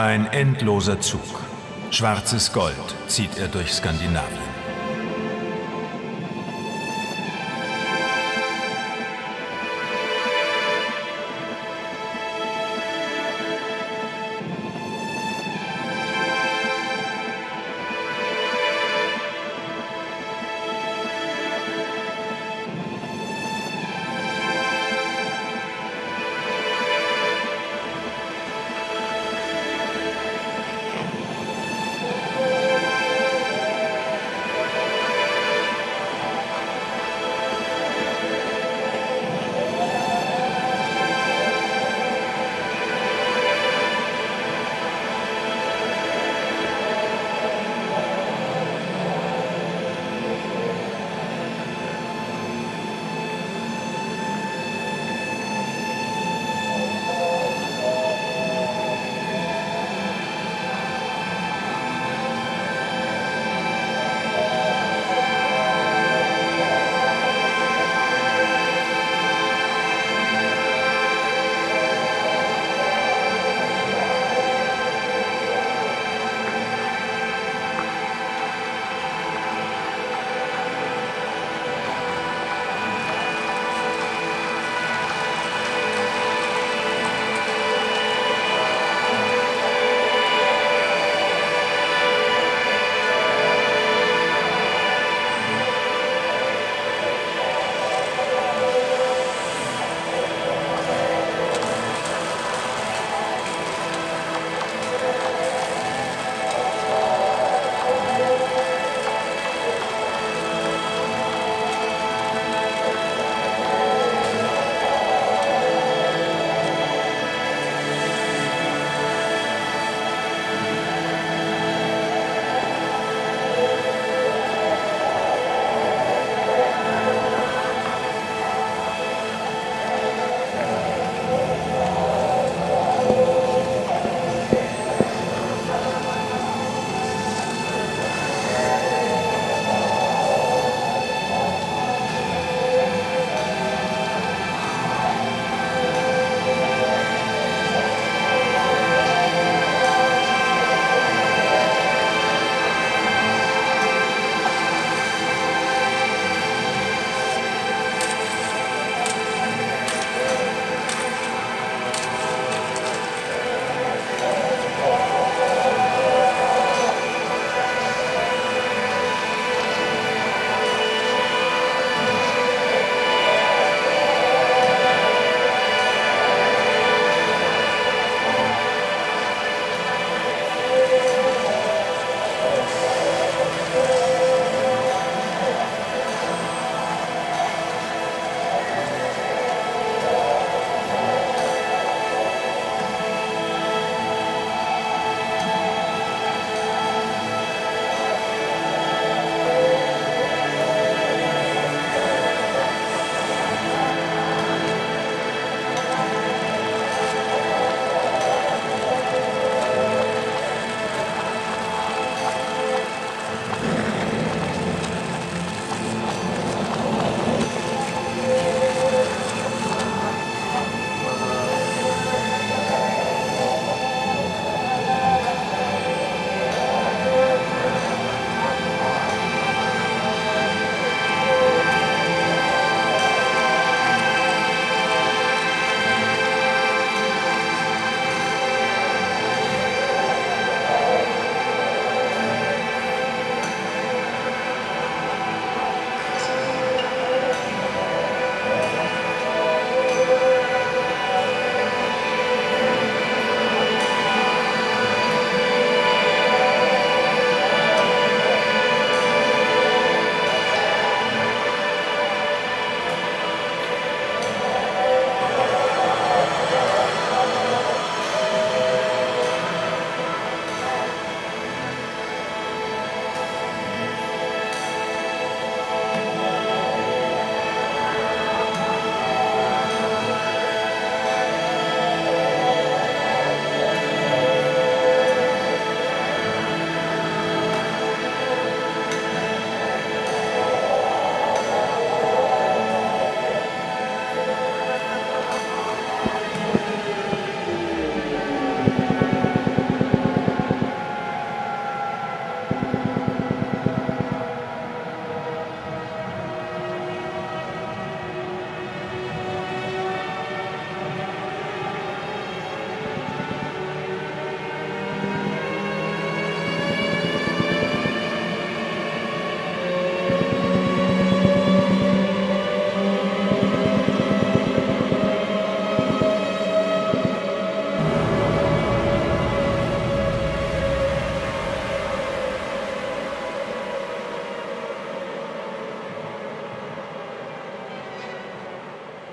Ein endloser Zug. Schwarzes Gold zieht er durch Skandinavien.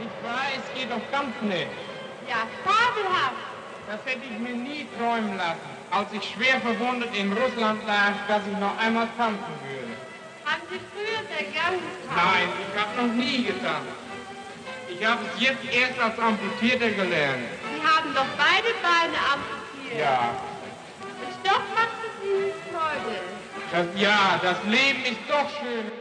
Ich weiß, geht doch ganz nicht. Ja, fabelhaft. Das hätte ich mir nie träumen lassen, als ich schwer verwundet in Russland lag, dass ich noch einmal tanzen würde. Haben Sie früher sehr gern getanzt? Nein, ich habe noch nie getanzt. Ich habe es jetzt erst als Amputierter gelernt. Sie haben doch beide Beine amputiert. Ja, Und doch macht es Ihnen Freude. das, ja, das Leben ist doch schön.